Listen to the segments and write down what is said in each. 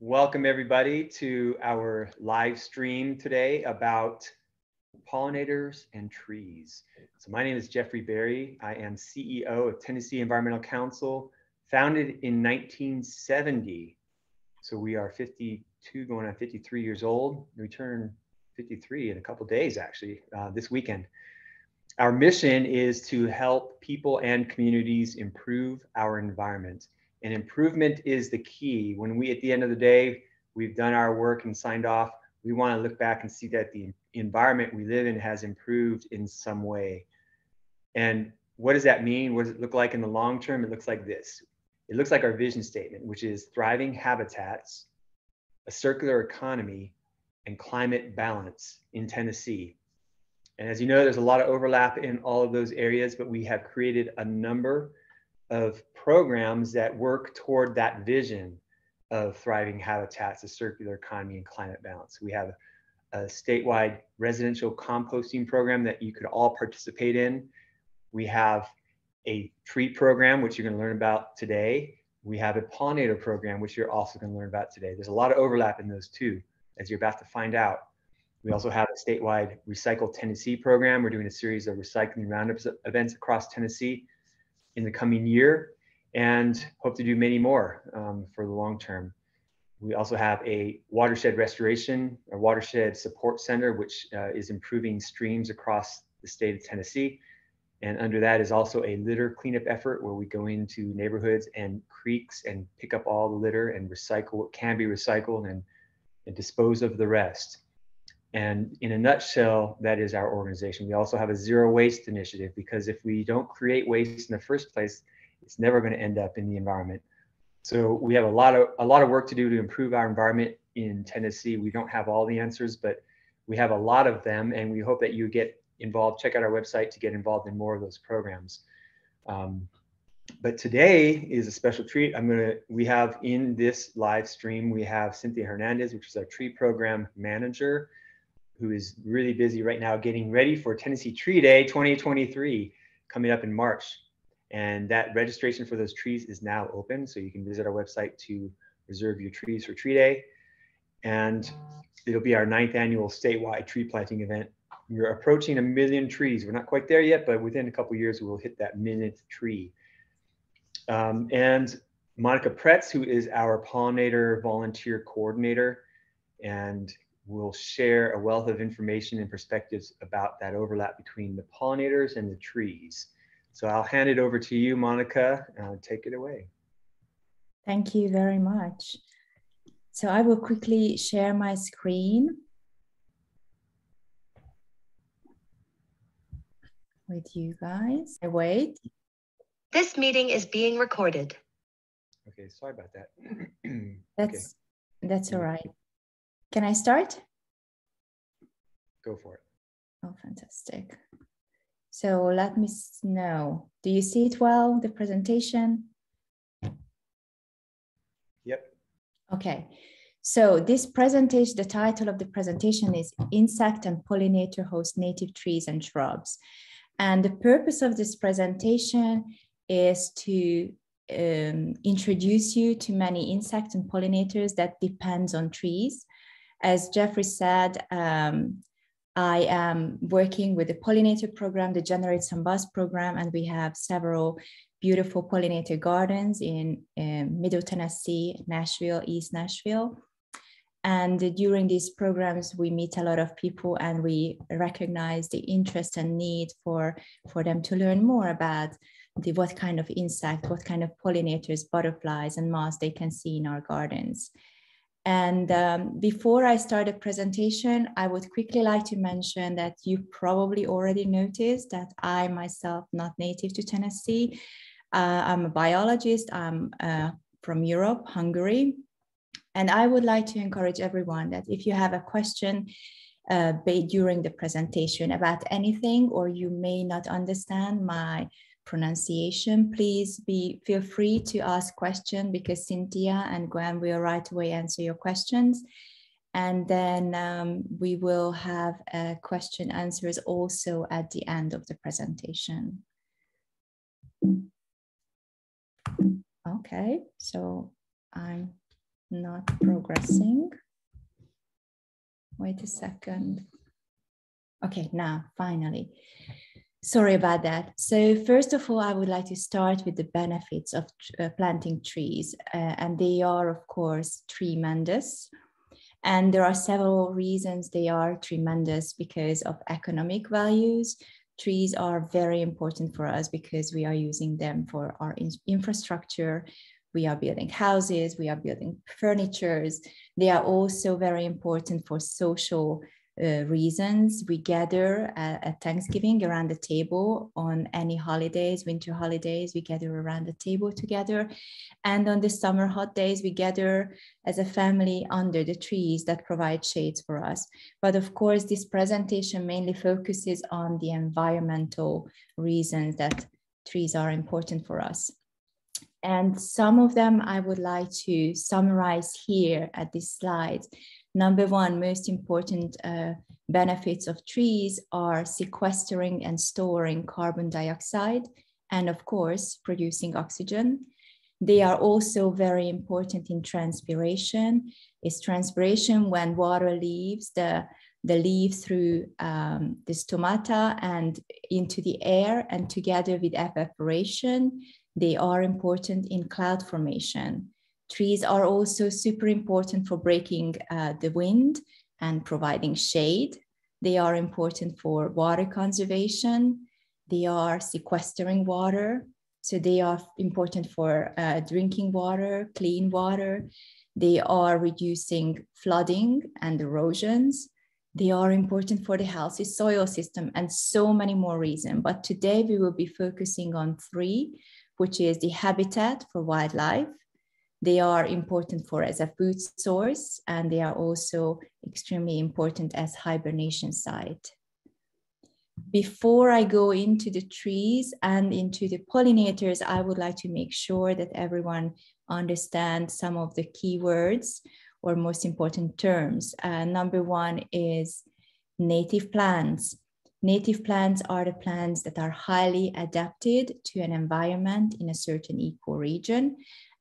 Welcome everybody to our live stream today about pollinators and trees. So my name is Jeffrey Barrie. I am CEO of Tennessee Environmental Council, founded in 1970. So we are 52 going on 53 years old. We turn 53 in a couple days actually uh, this weekend. Our mission is to help people and communities improve our environment. And improvement is the key. When we, at the end of the day, we've done our work and signed off, we want to look back and see that the environment we live in has improved in some way. And what does that mean? What does it look like in the long term? It looks like this. It looks like our vision statement, which is thriving habitats, a circular economy, and climate balance in Tennessee. And as you know, there's a lot of overlap in all of those areas, but we have created a number of programs that work toward that vision of thriving habitats, a circular economy, and climate balance. We have a statewide residential composting program that you could all participate in. We have a tree program, which you're going to learn about today. We have a pollinator program, which you're also going to learn about today. There's a lot of overlap in those two, as you're about to find out. We also have a statewide Recycle Tennessee program. We're doing a series of recycling roundups events across Tennessee in the coming year and hope to do many more um, for the long term. We also have a watershed restoration, a watershed support center, which uh, is improving streams across the state of Tennessee. And under that is also a litter cleanup effort where we go into neighborhoods and creeks and pick up all the litter and recycle what can be recycled and, and dispose of the rest. And in a nutshell, that is our organization. We also have a zero waste initiative because if we don't create waste in the first place, it's never going to end up in the environment. So we have a lot of a lot of work to do to improve our environment in Tennessee. We don't have all the answers, but we have a lot of them, and we hope that you get involved. Check out our website to get involved in more of those programs. Um, but today is a special treat. I'm gonna we have in this live stream we have Cynthia Hernandez, which is our tree program manager who is really busy right now getting ready for Tennessee Tree Day 2023 coming up in March. And that registration for those trees is now open. So you can visit our website to reserve your trees for Tree Day. And it'll be our ninth annual statewide tree planting event. We're approaching a million trees. We're not quite there yet, but within a couple years, we will hit that millionth tree. Um, and Monica Pretz, who is our pollinator volunteer coordinator, and will share a wealth of information and perspectives about that overlap between the pollinators and the trees. So I'll hand it over to you, Monica. Uh, take it away. Thank you very much. So I will quickly share my screen with you guys. I wait. This meeting is being recorded. Okay, sorry about that. that's okay. that's all right. Can I start? Go for it. Oh, fantastic. So let me know. Do you see it well, the presentation? Yep. Okay. So this presentation, the title of the presentation is Insect and Pollinator Host Native Trees and Shrubs. And the purpose of this presentation is to um, introduce you to many insects and pollinators that depends on trees as Jeffrey said, um, I am working with the pollinator program, the Generate Some Buzz program, and we have several beautiful pollinator gardens in, in Middle Tennessee, Nashville, East Nashville. And during these programs, we meet a lot of people and we recognize the interest and need for, for them to learn more about the, what kind of insect, what kind of pollinators, butterflies, and moths they can see in our gardens. And um, before I start the presentation, I would quickly like to mention that you probably already noticed that I myself not native to Tennessee. Uh, I'm a biologist. I'm uh, from Europe, Hungary. And I would like to encourage everyone that if you have a question uh, during the presentation about anything, or you may not understand my pronunciation, please be feel free to ask questions because Cynthia and Gwen will right away answer your questions. And then um, we will have a question answers also at the end of the presentation. Okay, so I'm not progressing. Wait a second. Okay, now finally. Sorry about that. So first of all, I would like to start with the benefits of uh, planting trees. Uh, and they are, of course, tremendous. And there are several reasons they are tremendous because of economic values. Trees are very important for us because we are using them for our in infrastructure. We are building houses, we are building furnitures. They are also very important for social uh, reasons. We gather at, at, Thanksgiving around the table on any holidays, winter holidays, we gather around the table together. And on the summer hot days, we gather as a family under the trees that provide shades for us. But of course, this presentation mainly focuses on the environmental reasons that trees are important for us. And some of them I would like to summarize here at this slide Number one, most important uh, benefits of trees are sequestering and storing carbon dioxide, and of course, producing oxygen. They are also very important in transpiration. Is transpiration when water leaves the, the leaf through um, the stomata and into the air, and together with evaporation, they are important in cloud formation. Trees are also super important for breaking uh, the wind and providing shade. They are important for water conservation. They are sequestering water. So they are important for uh, drinking water, clean water. They are reducing flooding and erosions. They are important for the healthy soil system and so many more reasons. But today we will be focusing on three, which is the habitat for wildlife, they are important for as a food source, and they are also extremely important as hibernation site. Before I go into the trees and into the pollinators, I would like to make sure that everyone understands some of the keywords or most important terms. Uh, number one is native plants. Native plants are the plants that are highly adapted to an environment in a certain ecoregion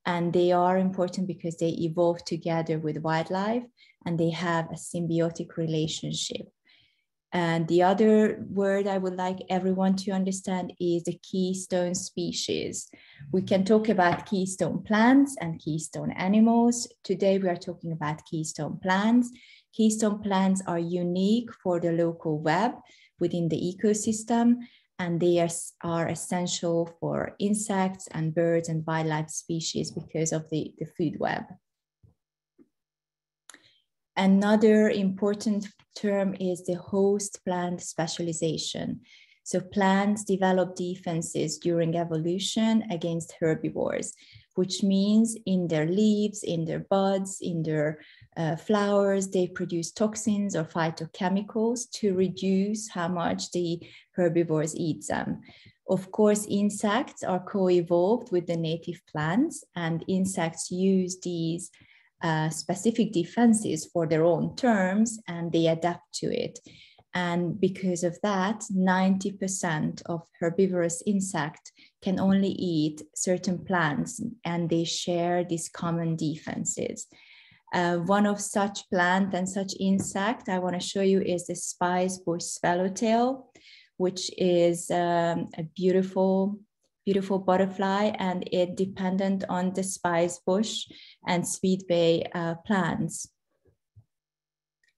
and they are important because they evolve together with wildlife and they have a symbiotic relationship. And the other word I would like everyone to understand is the keystone species. We can talk about keystone plants and keystone animals. Today we are talking about keystone plants. Keystone plants are unique for the local web within the ecosystem and they are, essential for insects and birds and wildlife species because of the, the food web. Another important term is the host plant specialization. So plants develop defenses during evolution against herbivores, which means in their leaves, in their buds, in their uh, flowers, they produce toxins or phytochemicals to reduce how much the herbivores eat them. Of course, insects are co-evolved with the native plants and insects use these uh, specific defenses for their own terms and they adapt to it. And because of that, 90% of herbivorous insect can only eat certain plants and they share these common defenses. Uh, one of such plant and such insect I want to show you is the spice bush swallowtail, which is um, a beautiful, beautiful butterfly and it dependent on the spice bush and sweet bay uh, plants.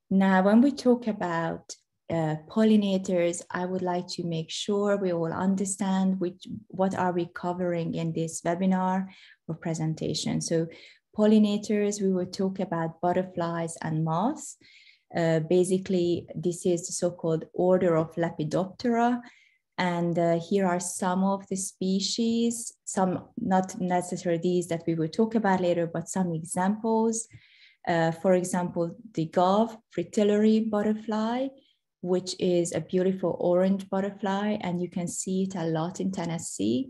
Now, when we talk about uh, pollinators, I would like to make sure we all understand which, what are we covering in this webinar or presentation. So pollinators, we will talk about butterflies and moths. Uh, basically, this is the so-called order of Lepidoptera. And uh, here are some of the species, some not necessarily these that we will talk about later, but some examples. Uh, for example, the Gulf fritillary butterfly, which is a beautiful orange butterfly, and you can see it a lot in Tennessee.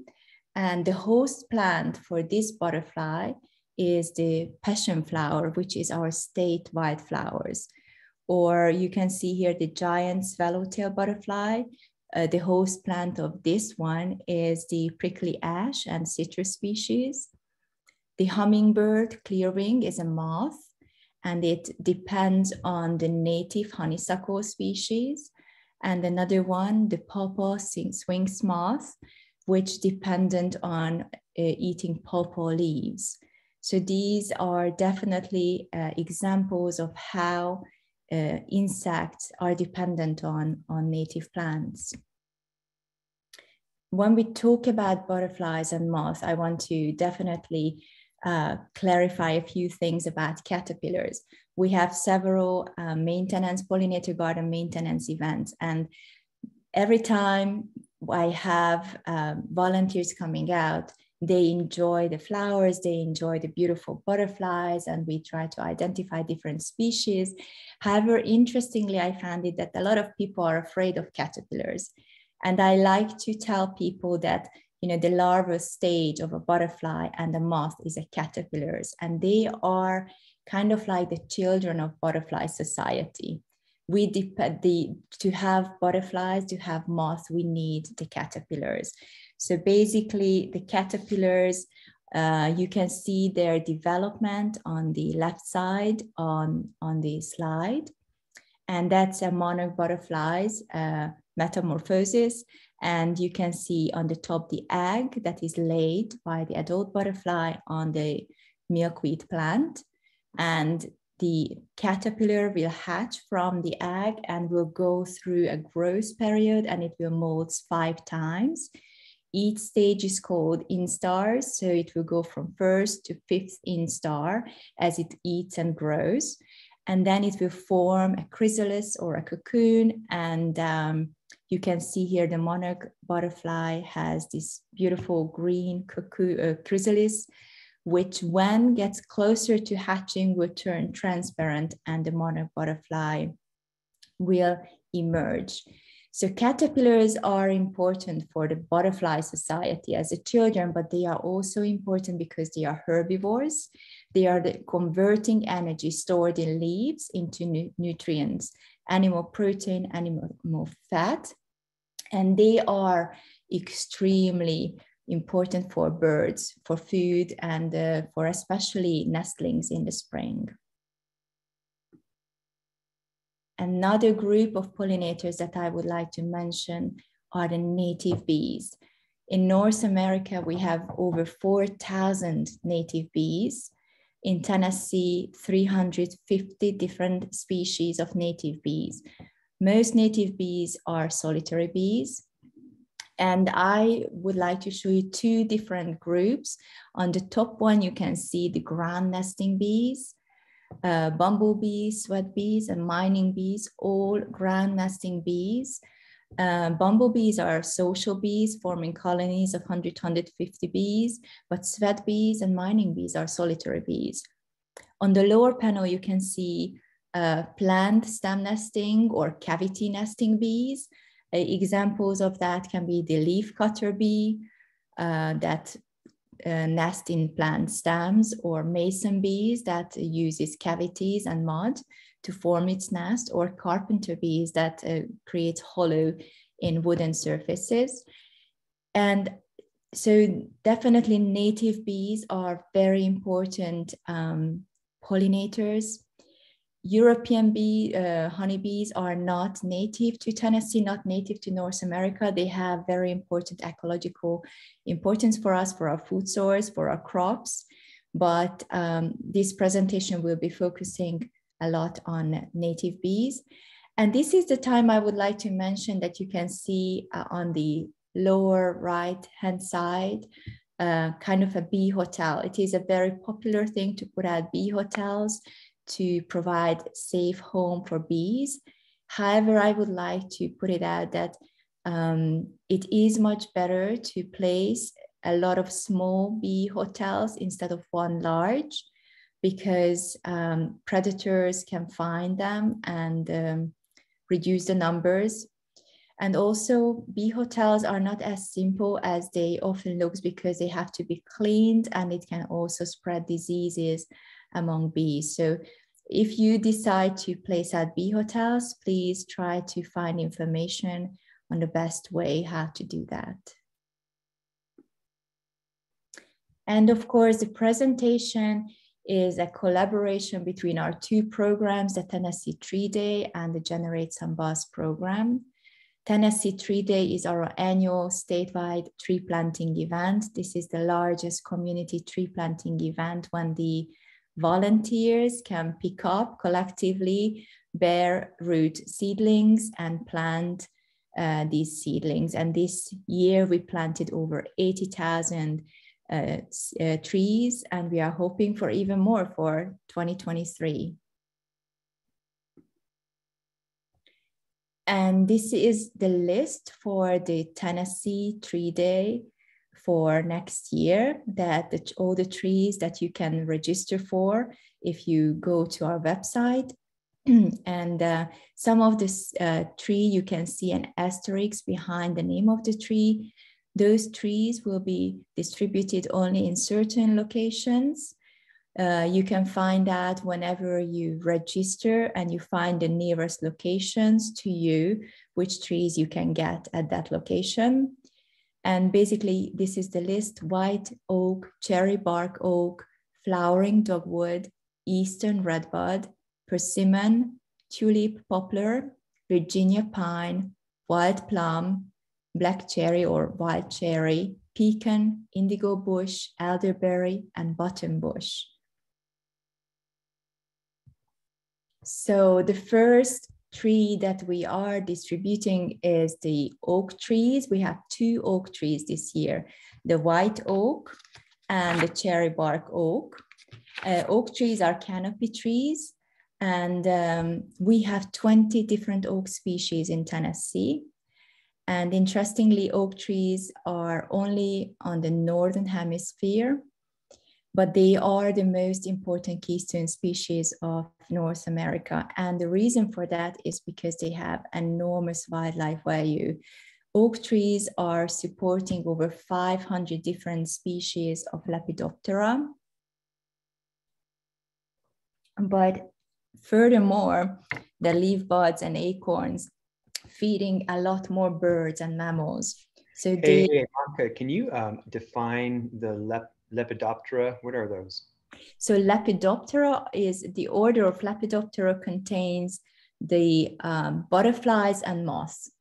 And the host plant for this butterfly is the passion flower, which is our state wildflowers. Or you can see here the giant swallowtail butterfly. Uh, the host plant of this one is the prickly ash and citrus species. The hummingbird clearwing is a moth and it depends on the native honeysuckle species. And another one, the pawpaw sphinx moth, which dependent on uh, eating pawpaw leaves. So these are definitely uh, examples of how uh, insects are dependent on, on native plants. When we talk about butterflies and moths, I want to definitely uh, clarify a few things about caterpillars. We have several uh, maintenance, pollinator garden maintenance events, and every time I have um, volunteers coming out, they enjoy the flowers, they enjoy the beautiful butterflies, and we try to identify different species. However, interestingly, I found it that a lot of people are afraid of caterpillars. And I like to tell people that you know the larval stage of a butterfly and a moth is a caterpillars, and they are kind of like the children of butterfly society. We depend the to have butterflies, to have moths, we need the caterpillars. So basically, the caterpillars, uh, you can see their development on the left side on, on the slide. And that's a monarch butterfly's uh, metamorphosis. And you can see on the top the egg that is laid by the adult butterfly on the milkweed plant. And the caterpillar will hatch from the egg and will go through a growth period and it will molt five times. Each stage is called instars, so it will go from first to fifth instar as it eats and grows. And then it will form a chrysalis or a cocoon. And um, you can see here the monarch butterfly has this beautiful green cocoon, uh, chrysalis, which when gets closer to hatching will turn transparent and the monarch butterfly will emerge. So caterpillars are important for the butterfly society as a children, but they are also important because they are herbivores. They are the converting energy stored in leaves into nu nutrients, animal protein, animal fat, and they are extremely important for birds, for food, and uh, for especially nestlings in the spring. Another group of pollinators that I would like to mention are the native bees. In North America, we have over 4,000 native bees. In Tennessee, 350 different species of native bees. Most native bees are solitary bees. And I would like to show you two different groups. On the top one, you can see the ground nesting bees uh, bumblebees, sweat bees, and mining bees, all ground nesting bees. Uh, bumblebees are social bees forming colonies of 100 150 bees, but sweat bees and mining bees are solitary bees. On the lower panel, you can see uh, plant stem nesting or cavity nesting bees. Uh, examples of that can be the leaf cutter bee uh, that uh, nest in plant stems or mason bees that uses cavities and mud to form its nest or carpenter bees that uh, create hollow in wooden surfaces. And so definitely native bees are very important um, pollinators European bee, uh, honeybees are not native to Tennessee, not native to North America. They have very important ecological importance for us, for our food source, for our crops. But um, this presentation will be focusing a lot on native bees. And this is the time I would like to mention that you can see uh, on the lower right hand side, uh, kind of a bee hotel. It is a very popular thing to put out bee hotels to provide safe home for bees. However, I would like to put it out that um, it is much better to place a lot of small bee hotels instead of one large because um, predators can find them and um, reduce the numbers. And also bee hotels are not as simple as they often look because they have to be cleaned and it can also spread diseases among bees. So if you decide to place at bee hotels, please try to find information on the best way how to do that. And of course, the presentation is a collaboration between our two programs, the Tennessee Tree Day and the Generate Some Buzz program. Tennessee Tree Day is our annual statewide tree planting event. This is the largest community tree planting event when the volunteers can pick up collectively bare root seedlings and plant uh, these seedlings. And this year we planted over 80,000 uh, uh, trees and we are hoping for even more for 2023. And this is the list for the Tennessee Tree Day for next year that the, all the trees that you can register for if you go to our website. and uh, some of this uh, tree, you can see an asterisk behind the name of the tree. Those trees will be distributed only in certain locations. Uh, you can find that whenever you register and you find the nearest locations to you, which trees you can get at that location. And basically, this is the list white oak, cherry bark oak, flowering dogwood, eastern redbud, persimmon, tulip poplar, Virginia pine, wild plum, black cherry or wild cherry, pecan, indigo bush, elderberry, and button bush. So the first tree that we are distributing is the oak trees. We have two oak trees this year, the white oak and the cherry bark oak. Uh, oak trees are canopy trees and um, we have 20 different oak species in Tennessee. And interestingly, oak trees are only on the northern hemisphere but they are the most important keystone species of North America. And the reason for that is because they have enormous wildlife value. Oak trees are supporting over 500 different species of Lepidoptera. But furthermore, the leaf buds and acorns feeding a lot more birds and mammals. So they, hey, hey can you um, define the lep Lepidoptera, what are those? So Lepidoptera is the order of Lepidoptera contains the um, butterflies and moths.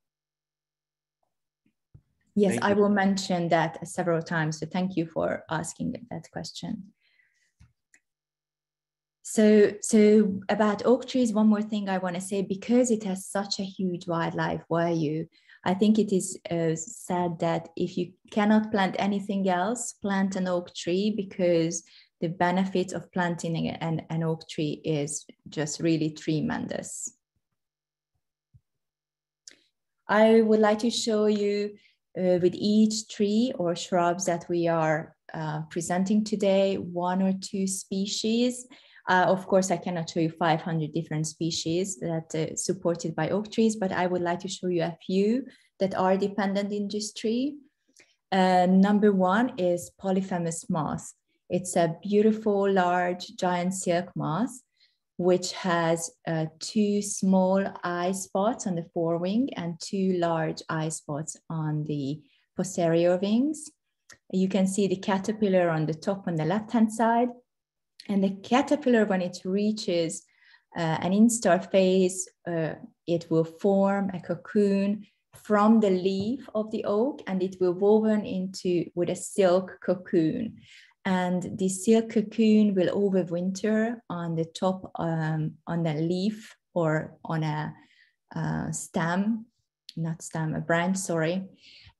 Yes, thank I you. will mention that several times. So thank you for asking that question. So, so about oak trees, one more thing I want to say, because it has such a huge wildlife value, I think it is uh, said that if you cannot plant anything else, plant an oak tree because the benefit of planting an, an oak tree is just really tremendous. I would like to show you uh, with each tree or shrubs that we are uh, presenting today, one or two species uh, of course, I cannot show you 500 different species that uh, supported by oak trees, but I would like to show you a few that are dependent in this tree. Uh, number one is Polyphemus moss. It's a beautiful, large, giant silk moss, which has uh, two small eye spots on the forewing and two large eye spots on the posterior wings. You can see the caterpillar on the top on the left-hand side and the caterpillar, when it reaches uh, an instar phase, uh, it will form a cocoon from the leaf of the oak and it will woven into with a silk cocoon. And the silk cocoon will overwinter on the top, um, on the leaf or on a uh, stem, not stem, a branch, sorry.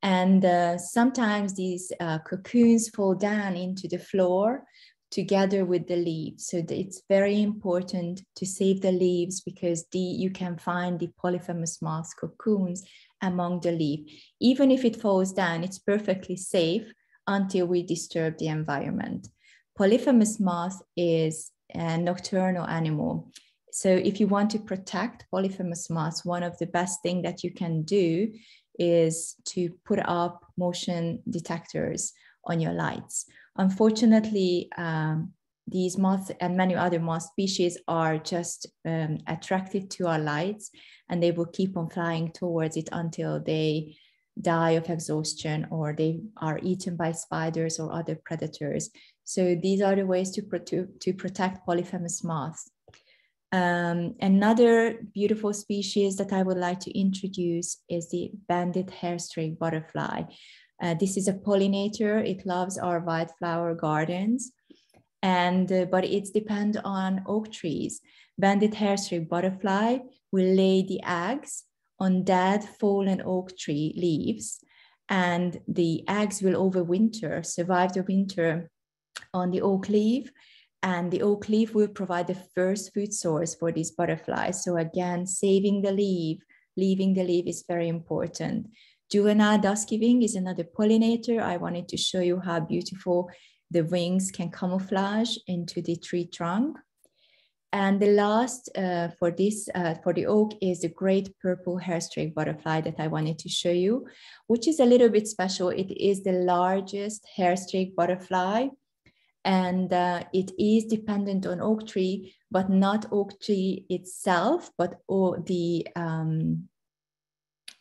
And uh, sometimes these uh, cocoons fall down into the floor together with the leaves. So it's very important to save the leaves because the, you can find the polyphemus moss cocoons among the leaf. Even if it falls down, it's perfectly safe until we disturb the environment. Polyphemus moth is a nocturnal animal. So if you want to protect polyphemus moss, one of the best thing that you can do is to put up motion detectors on your lights. Unfortunately, um, these moths and many other moth species are just um, attracted to our lights and they will keep on flying towards it until they die of exhaustion or they are eaten by spiders or other predators. So these are the ways to, pro to, to protect polyphemus moths. Um, another beautiful species that I would like to introduce is the banded hairstreak butterfly. Uh, this is a pollinator. It loves our wildflower gardens, and uh, but it's depend on oak trees. Banded hairstreak butterfly will lay the eggs on dead fallen oak tree leaves, and the eggs will overwinter, survive the winter on the oak leaf, and the oak leaf will provide the first food source for these butterflies. So again, saving the leaf, leaving the leaf is very important. Juvenal dusky wing is another pollinator. I wanted to show you how beautiful the wings can camouflage into the tree trunk. And the last uh, for this, uh, for the oak is the great purple hairstreak butterfly that I wanted to show you, which is a little bit special. It is the largest hairstreak butterfly and uh, it is dependent on oak tree, but not oak tree itself, but all the um,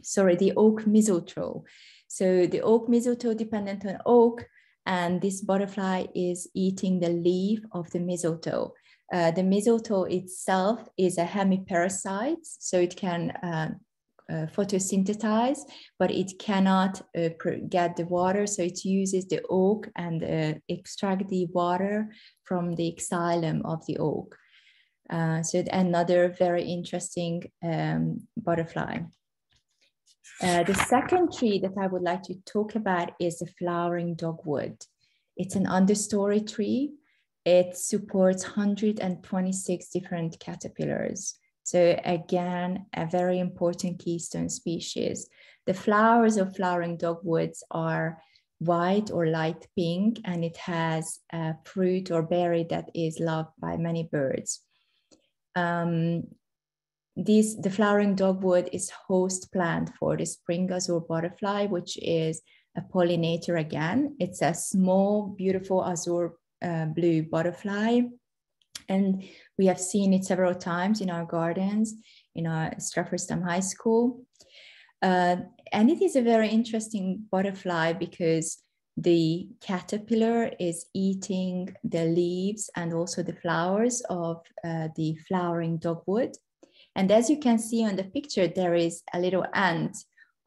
sorry the oak mistletoe. So the oak mistletoe dependent on oak, and this butterfly is eating the leaf of the mistletoe. Uh, the mistletoe itself is a hemiparasite, so it can uh, uh, photosynthesize, but it cannot uh, get the water. So it uses the oak and uh, extract the water from the xylem of the oak. Uh, so another very interesting um, butterfly. Uh, the second tree that I would like to talk about is the flowering dogwood. It's an understory tree. It supports 126 different caterpillars. So again, a very important keystone species. The flowers of flowering dogwoods are white or light pink, and it has a fruit or berry that is loved by many birds. Um, this, the flowering dogwood is host plant for the spring azure butterfly, which is a pollinator again. It's a small, beautiful azure uh, blue butterfly and we have seen it several times in our gardens, in our Stratford STEM High School. Uh, and it is a very interesting butterfly because the caterpillar is eating the leaves and also the flowers of uh, the flowering dogwood. And as you can see on the picture, there is a little ant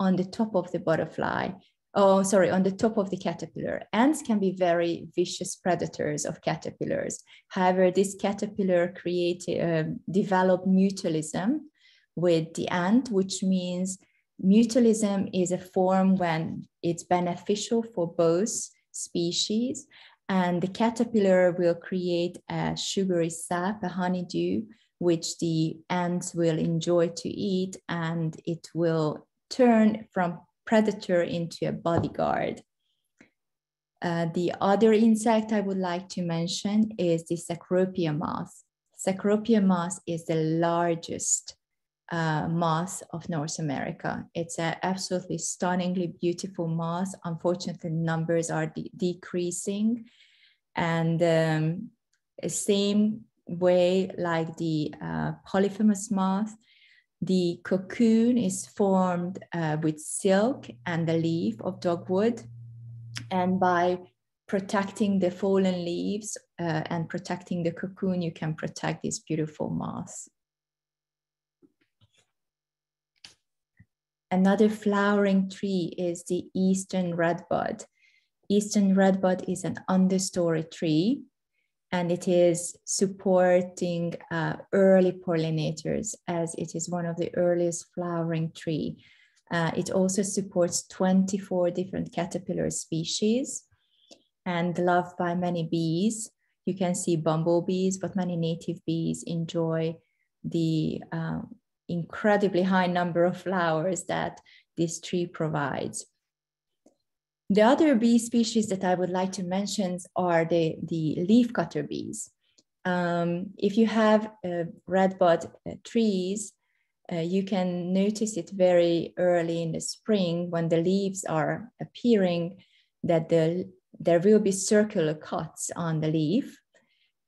on the top of the butterfly. Oh sorry on the top of the caterpillar. Ants can be very vicious predators of caterpillars. However this caterpillar create uh, develop mutualism with the ant which means mutualism is a form when it's beneficial for both species. And the caterpillar will create a sugary sap a honeydew which the ants will enjoy to eat and it will turn from predator into a bodyguard. Uh, the other insect I would like to mention is the Cecropia moth. Cecropia moth is the largest uh, moth of North America. It's an absolutely stunningly beautiful moth. Unfortunately, numbers are de decreasing. And um, same way like the uh, polyphemus moth, the cocoon is formed uh, with silk and the leaf of dogwood. And by protecting the fallen leaves uh, and protecting the cocoon, you can protect these beautiful moths. Another flowering tree is the eastern redbud. Eastern redbud is an understory tree and it is supporting uh, early pollinators as it is one of the earliest flowering tree. Uh, it also supports 24 different caterpillar species and loved by many bees. You can see bumblebees, but many native bees enjoy the um, incredibly high number of flowers that this tree provides. The other bee species that I would like to mention are the, the leafcutter bees. Um, if you have uh, redbud uh, trees, uh, you can notice it very early in the spring when the leaves are appearing that the, there will be circular cuts on the leaf.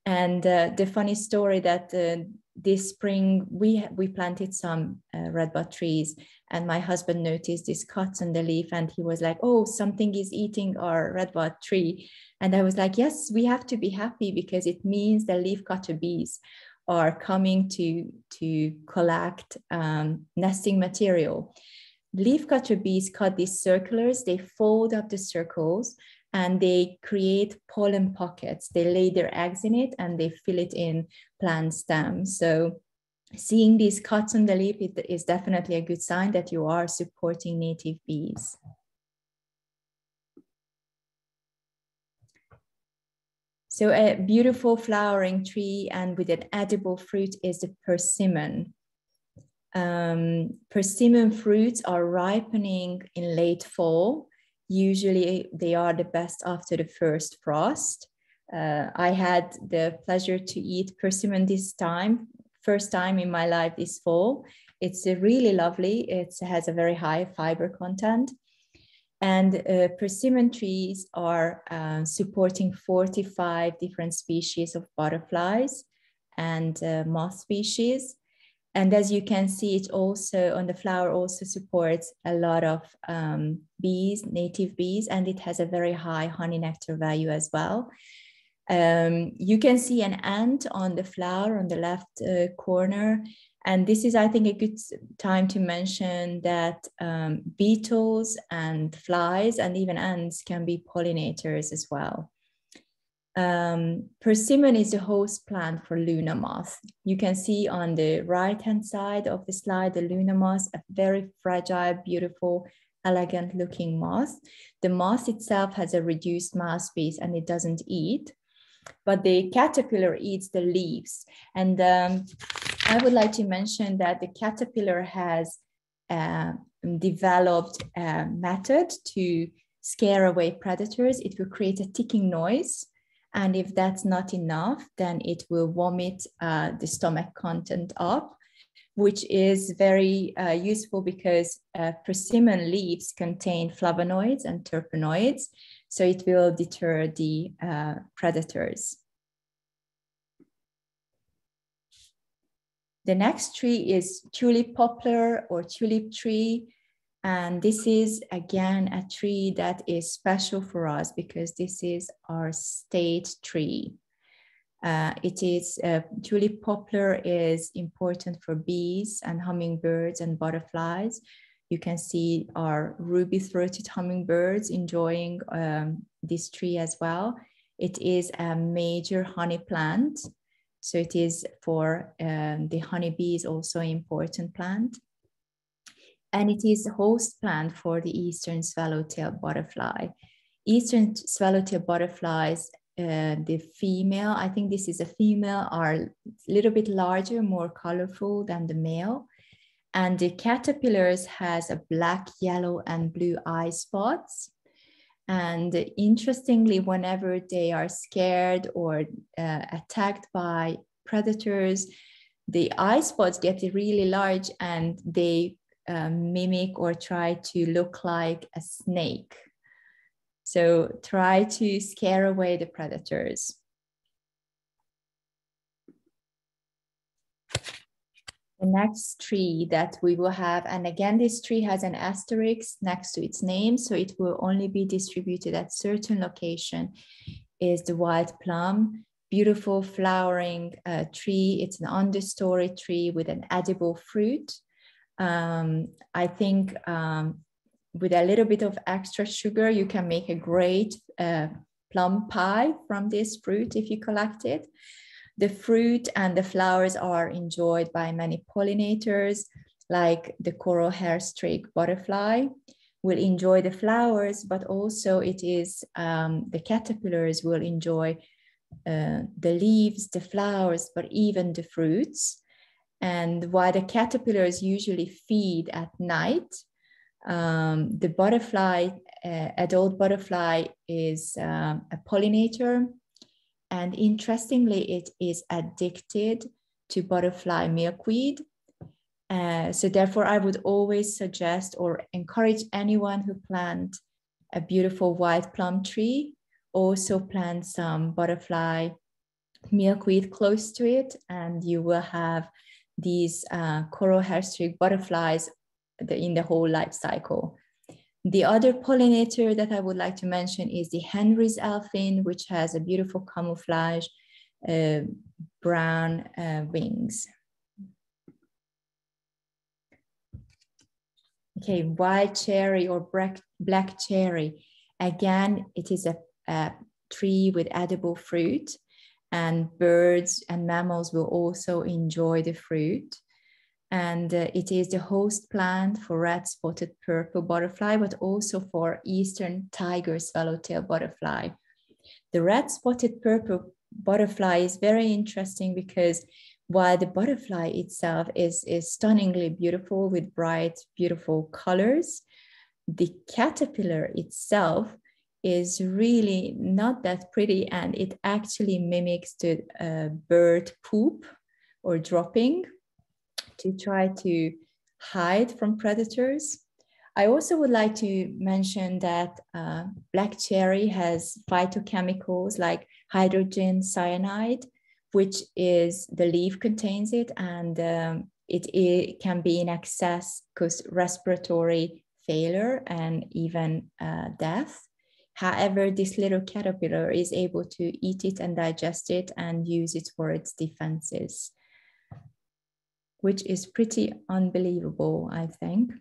And uh, the funny story that uh, this spring we we planted some uh, redbud trees and my husband noticed these cuts on the leaf and he was like oh something is eating our redbud tree. And i was like yes we have to be happy because it means the leaf cutter bees are coming to to collect um, nesting material. Leaf cutter bees cut these circulars they fold up the circles and they create pollen pockets. They lay their eggs in it and they fill it in plant stems. So seeing these cuts on the leaf is definitely a good sign that you are supporting native bees. So a beautiful flowering tree and with an edible fruit is the persimmon. Um, persimmon fruits are ripening in late fall Usually they are the best after the first frost. Uh, I had the pleasure to eat persimmon this time, first time in my life this fall. It's really lovely. It has a very high fiber content. And uh, persimmon trees are uh, supporting 45 different species of butterflies and uh, moth species. And as you can see, it also on the flower also supports a lot of um, bees, native bees, and it has a very high honey nectar value as well. Um, you can see an ant on the flower on the left uh, corner. And this is, I think, a good time to mention that um, beetles and flies and even ants can be pollinators as well. Um, persimmon is the host plant for Luna moth. You can see on the right-hand side of the slide, the Luna moth, a very fragile, beautiful, elegant looking moth. The moth itself has a reduced mouthpiece and it doesn't eat, but the caterpillar eats the leaves. And um, I would like to mention that the caterpillar has uh, developed a method to scare away predators. It will create a ticking noise and if that's not enough, then it will vomit uh, the stomach content up, which is very uh, useful because uh, persimmon leaves contain flavonoids and terpenoids. So it will deter the uh, predators. The next tree is tulip poplar or tulip tree. And this is again a tree that is special for us because this is our state tree. Uh, it is uh, tulip poplar is important for bees and hummingbirds and butterflies. You can see our ruby-throated hummingbirds enjoying um, this tree as well. It is a major honey plant. So it is for um, the honeybees also an important plant and it is the host plant for the eastern swallowtail butterfly. Eastern swallowtail butterflies, uh, the female, I think this is a female, are a little bit larger, more colorful than the male. And the caterpillars has a black, yellow, and blue eye spots. And interestingly, whenever they are scared or uh, attacked by predators, the eye spots get really large and they um, mimic or try to look like a snake. So try to scare away the predators. The next tree that we will have, and again, this tree has an asterisk next to its name, so it will only be distributed at certain location, is the wild plum. Beautiful flowering uh, tree. It's an understory tree with an edible fruit. Um, I think um, with a little bit of extra sugar, you can make a great uh, plum pie from this fruit if you collect it. The fruit and the flowers are enjoyed by many pollinators, like the coral hair streak butterfly will enjoy the flowers, but also it is um, the caterpillars will enjoy uh, the leaves, the flowers, but even the fruits. And while the caterpillars usually feed at night, um, the butterfly, uh, adult butterfly, is um, a pollinator. And interestingly, it is addicted to butterfly milkweed. Uh, so therefore, I would always suggest or encourage anyone who plant a beautiful white plum tree, also plant some butterfly milkweed close to it, and you will have these uh, coral hairstreak butterflies in the whole life cycle. The other pollinator that I would like to mention is the Henry's elfin, which has a beautiful camouflage uh, brown uh, wings. Okay, white cherry or black, black cherry. Again, it is a, a tree with edible fruit and birds and mammals will also enjoy the fruit and uh, it is the host plant for red spotted purple butterfly, but also for eastern tiger swallowtail butterfly. The red spotted purple butterfly is very interesting because while the butterfly itself is, is stunningly beautiful with bright, beautiful colors, the caterpillar itself is really not that pretty and it actually mimics the uh, bird poop or dropping to try to hide from predators. I also would like to mention that uh, black cherry has phytochemicals like hydrogen cyanide, which is the leaf contains it, and um, it, it, can be in excess because respiratory failure and even uh, death. However, this little caterpillar is able to eat it and digest it and use it for its defenses which is pretty unbelievable, I think.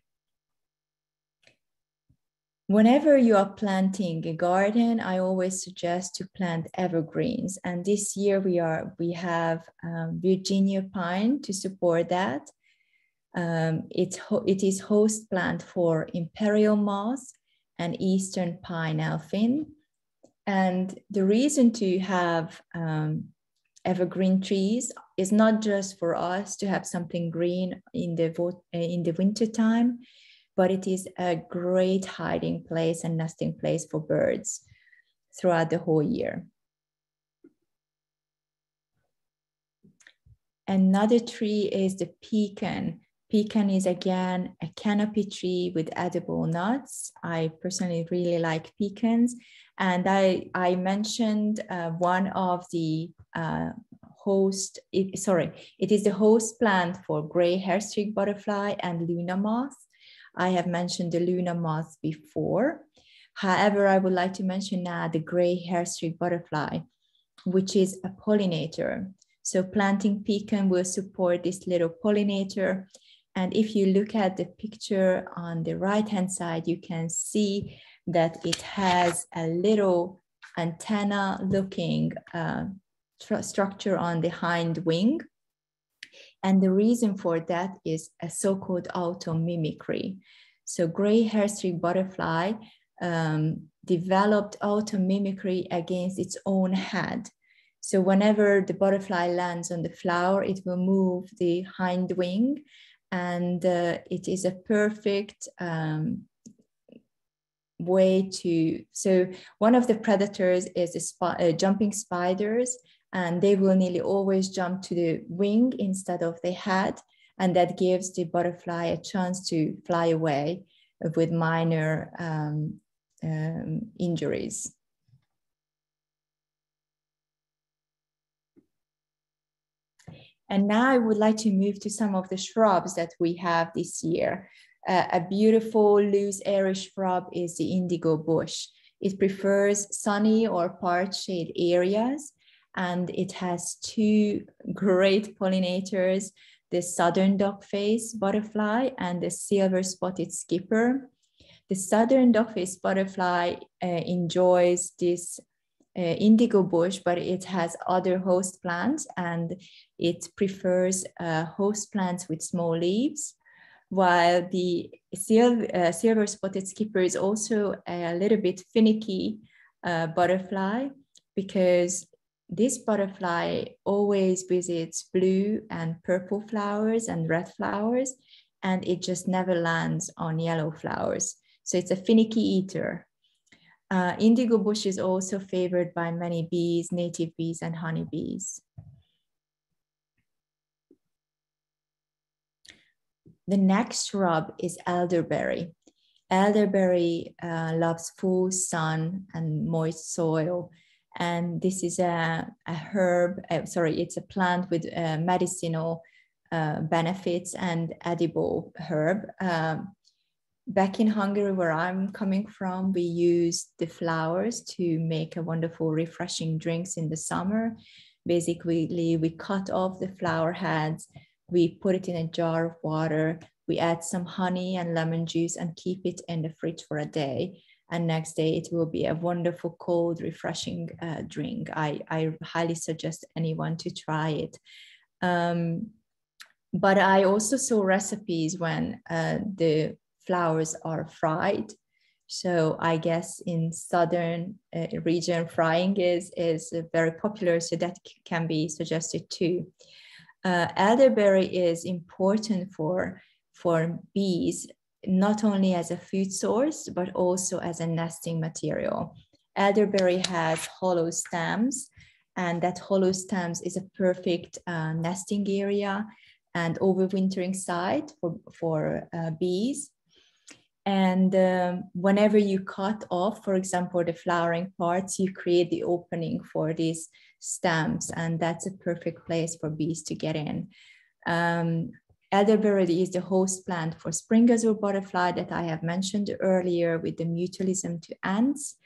Whenever you are planting a garden, I always suggest to plant evergreens. And this year we are we have um, Virginia pine to support that. Um, it, it is host plant for imperial moth and eastern pine elfin. And the reason to have um, evergreen trees is not just for us to have something green in the in the winter time but it is a great hiding place and nesting place for birds throughout the whole year another tree is the pecan pecan is again a canopy tree with edible nuts i personally really like pecans and I, I mentioned uh, one of the uh, host, it, sorry, it is the host plant for gray hairstreak butterfly and Luna moth. I have mentioned the Luna moth before. However, I would like to mention now the gray hairstreak butterfly, which is a pollinator. So planting pecan will support this little pollinator. And if you look at the picture on the right-hand side, you can see that it has a little antenna looking uh, structure on the hind wing. And the reason for that is a so-called automimicry. So gray hairstreak butterfly um, developed automimicry against its own head. So whenever the butterfly lands on the flower, it will move the hind wing and uh, it is a perfect um, way to, so one of the predators is sp uh, jumping spiders and they will nearly always jump to the wing instead of the head. And that gives the butterfly a chance to fly away with minor um, um, injuries. And now I would like to move to some of the shrubs that we have this year. Uh, a beautiful loose airy shrub is the indigo bush. It prefers sunny or part shade areas and it has two great pollinators, the southern dogface butterfly and the silver spotted skipper. The southern dogface butterfly uh, enjoys this uh, indigo bush, but it has other host plants and it prefers uh, host plants with small leaves. While the silver, uh, silver spotted skipper is also a little bit finicky uh, butterfly because this butterfly always visits blue and purple flowers and red flowers, and it just never lands on yellow flowers. So it's a finicky eater. Uh, indigo bush is also favored by many bees, native bees and honeybees. The next shrub is elderberry. Elderberry uh, loves full sun and moist soil And this is a, a herb, uh, sorry, it's a plant with uh, medicinal uh, benefits and edible herb. Um, back in Hungary, where I'm coming from, we use the flowers to make a wonderful, refreshing drinks in the summer. Basically, we cut off the flower heads, we put it in a jar of water, we add some honey and lemon juice and keep it in the fridge for a day. And next day, it will be a wonderful, cold, refreshing uh, drink. I, I highly suggest anyone to try it. Um, but I also saw recipes when uh, the flowers are fried. So I guess in southern uh, region, frying is is very popular. So that can be suggested too. Uh, elderberry is important for for bees, not only as a food source but also as a nesting material. Elderberry has hollow stems, and that hollow stems is a perfect uh, nesting area and overwintering site for for uh, bees. And um, whenever you cut off, for example, the flowering parts, you create the opening for these stems, and that's a perfect place for bees to get in. Um, elderberry is the host plant for spring azure butterfly that I have mentioned earlier with the mutualism to ants.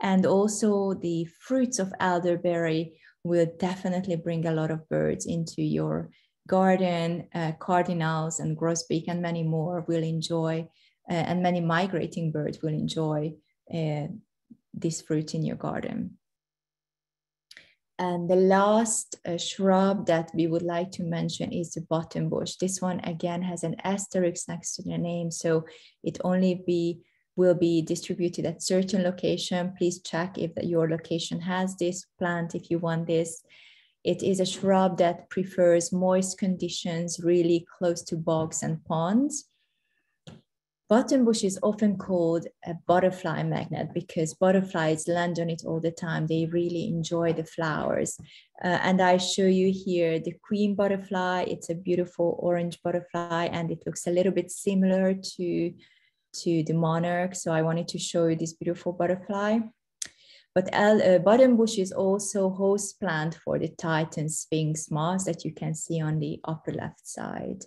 And also the fruits of elderberry will definitely bring a lot of birds into your garden. Uh, cardinals and grosbeak and many more will enjoy and many migrating birds will enjoy uh, this fruit in your garden. And the last uh, shrub that we would like to mention is the buttonbush. This one again has an asterisk next to the name, so it only be will be distributed at certain location. Please check if your location has this plant if you want this. It is a shrub that prefers moist conditions really close to bogs and ponds. Buttonbush is often called a butterfly magnet because butterflies land on it all the time. They really enjoy the flowers. Uh, and I show you here the queen butterfly. It's a beautiful orange butterfly and it looks a little bit similar to, to the monarch. So I wanted to show you this beautiful butterfly. But uh, buttonbush is also host plant for the Titan sphinx moth that you can see on the upper left side.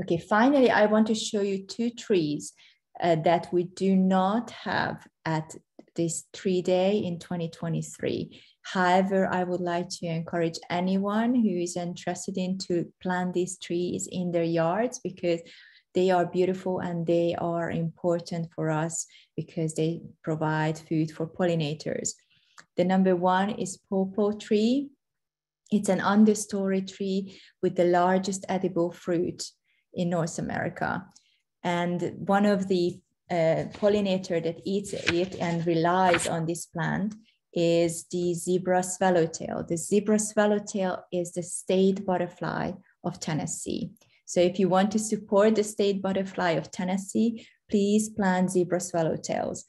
Okay, finally, I want to show you two trees uh, that we do not have at this tree day in 2023. However, I would like to encourage anyone who is interested in to plant these trees in their yards because they are beautiful and they are important for us because they provide food for pollinators. The number one is pawpaw tree. It's an understory tree with the largest edible fruit in North America. And one of the uh, pollinator that eats it and relies on this plant is the zebra swallowtail. The zebra swallowtail is the state butterfly of Tennessee. So if you want to support the state butterfly of Tennessee, please plant zebra swallowtails.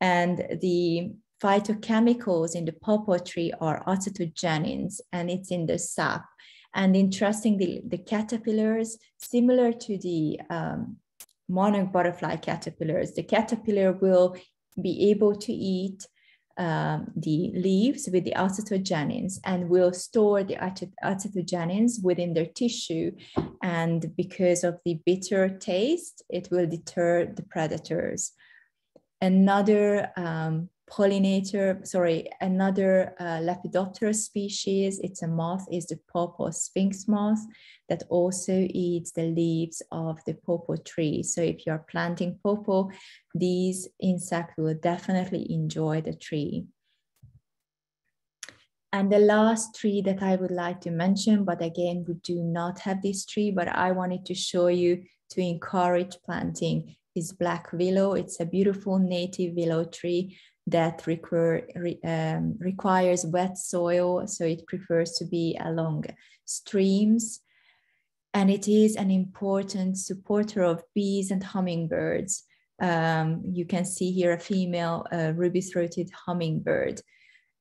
And the phytochemicals in the pawpaw tree are acetogenins, and it's in the sap. And interestingly, the caterpillars, similar to the um, monarch butterfly caterpillars, the caterpillar will be able to eat um, the leaves with the acetogenins and will store the acetogenins within their tissue. And because of the bitter taste, it will deter the predators. Another um, pollinator, sorry, another uh, Lepidoptera species, it's a moth, is the pawpaw sphinx moth that also eats the leaves of the pawpaw tree. So if you're planting pawpaw, these insects will definitely enjoy the tree. And the last tree that I would like to mention, but again, we do not have this tree, but I wanted to show you to encourage planting is black willow. It's a beautiful native willow tree that require, um, requires wet soil, so it prefers to be along streams. And it is an important supporter of bees and hummingbirds. Um, you can see here a female uh, ruby-throated hummingbird,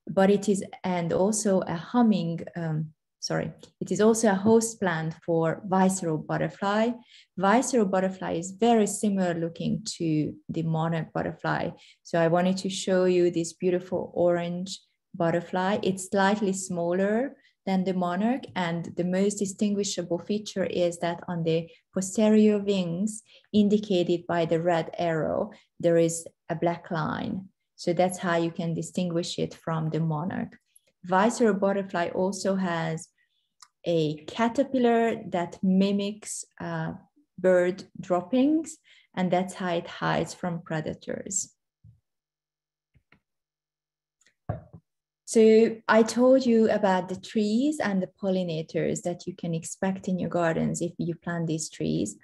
but it is, and also a humming um, sorry, it is also a host plant for viceroy butterfly. Viceroy butterfly is very similar looking to the monarch butterfly. So I wanted to show you this beautiful orange butterfly. It's slightly smaller than the monarch and the most distinguishable feature is that on the posterior wings indicated by the red arrow, there is a black line. So that's how you can distinguish it from the monarch. Viceroy butterfly also has a caterpillar that mimics uh, bird droppings, and that's how it hides from predators. So I told you about the trees and the pollinators that you can expect in your gardens if you plant these trees.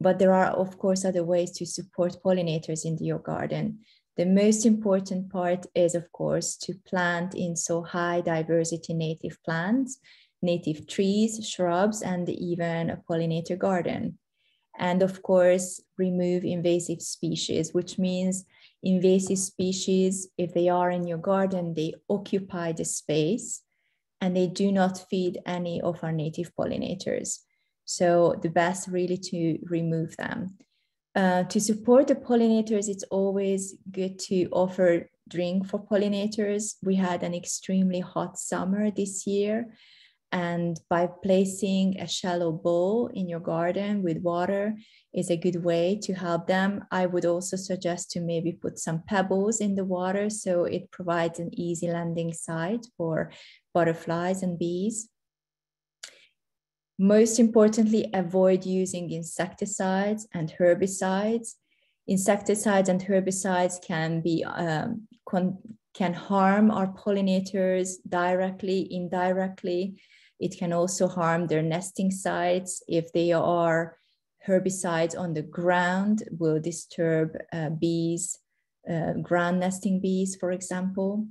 But there are, of course, other ways to support pollinators in your garden. The most important part is, of course, to plant in so high diversity native plants, native trees, shrubs, and even a pollinator garden. And of course, remove invasive species, which means invasive species, if they are in your garden, they occupy the space and they do not feed any of our native pollinators. So the best really to remove them. Uh, to support the pollinators, it's always good to offer drink for pollinators. We had an extremely hot summer this year. And by placing a shallow bowl in your garden with water is a good way to help them. I would also suggest to maybe put some pebbles in the water so it provides an easy landing site for butterflies and bees. Most importantly, avoid using insecticides and herbicides. Insecticides and herbicides can be um, can harm our pollinators directly, indirectly. It can also harm their nesting sites if they are herbicides on the ground will disturb uh, bees, uh, ground nesting bees, for example.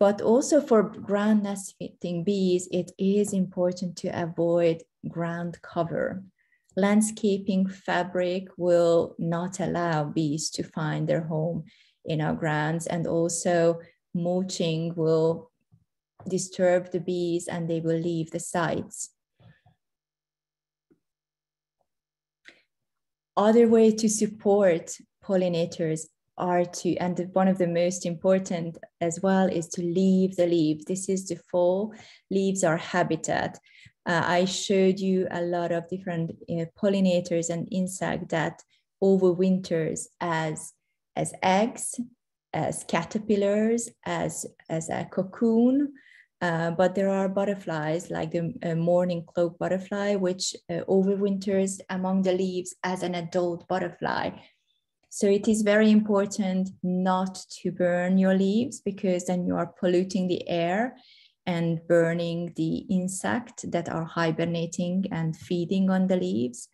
But also for ground nesting bees, it is important to avoid ground cover. Landscaping fabric will not allow bees to find their home in our grounds and also mulching will disturb the bees and they will leave the sites. Other way to support pollinators are to, and one of the most important as well is to leave the leaves. This is the fall. Leaves are habitat. Uh, I showed you a lot of different pollinators and insects that overwinters as, as eggs, as caterpillars, as, as a cocoon. Uh, but there are butterflies like the uh, mourning cloak butterfly, which uh, overwinters among the leaves as an adult butterfly so it is very important not to burn your leaves because then you are polluting the air and burning the insect that are hibernating and feeding on the leaves.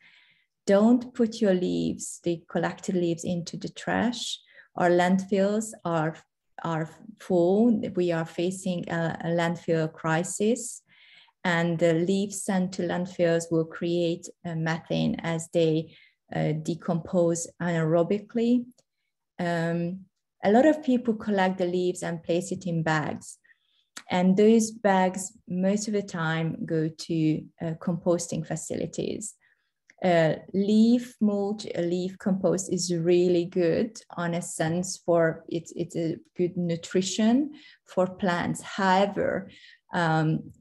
Don't put your leaves, the collected leaves, into the trash. Our landfills are, are full. We are facing a, a landfill crisis and the leaves sent to landfills will create uh, methane as they uh, decompose anaerobically. Um, a lot of people collect the leaves and place it in bags. And those bags, most of the time, go to uh, composting facilities. Uh, leaf mulch, leaf compost is really good on a sense for it's, it's a good nutrition for plants. However, um,